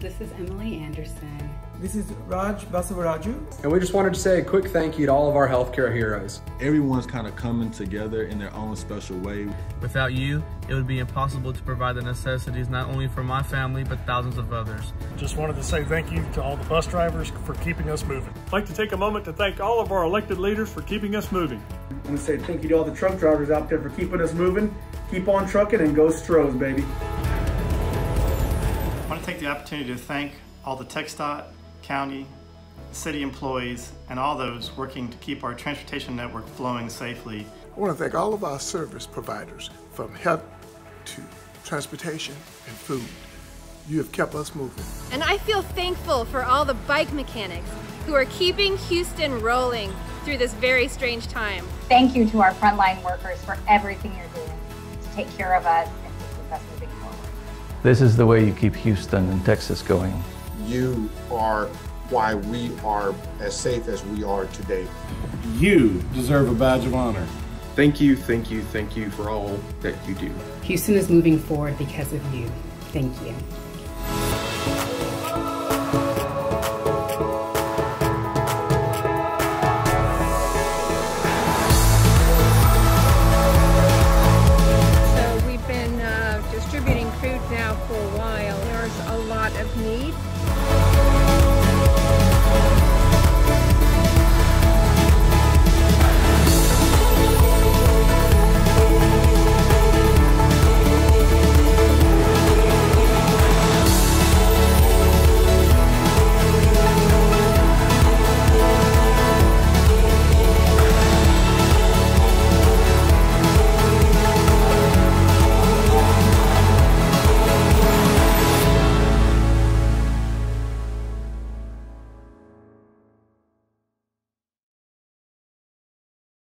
this is Emily Anderson. This is Raj Basavaraju. And we just wanted to say a quick thank you to all of our healthcare heroes. Everyone's kind of coming together in their own special way. Without you, it would be impossible to provide the necessities not only for my family, but thousands of others. Just wanted to say thank you to all the bus drivers for keeping us moving. I'd like to take a moment to thank all of our elected leaders for keeping us moving. I want to say thank you to all the truck drivers out there for keeping us moving. Keep on trucking and go Stros, baby. I want to take the opportunity to thank all the TxDOT, county, city employees, and all those working to keep our transportation network flowing safely. I want to thank all of our service providers from health to transportation and food. You have kept us moving. And I feel thankful for all the bike mechanics who are keeping Houston rolling through this very strange time. Thank you to our frontline workers for everything you're doing to take care of us and to keep us moving forward. This is the way you keep Houston and Texas going. You are why we are as safe as we are today. You deserve a badge of honor. Thank you, thank you, thank you for all that you do. Houston is moving forward because of you. Thank you. Lot of need.